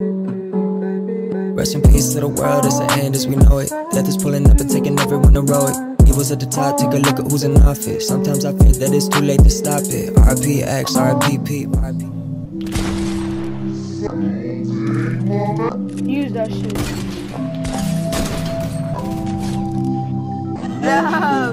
Rest in peace to the world, it's the end as we know it. Death is pulling up and taking everyone heroic. Evils at the top, take a look at who's in office. Sometimes I fear that it's too late to stop it. RPX, RPP, RP Use that shit. No.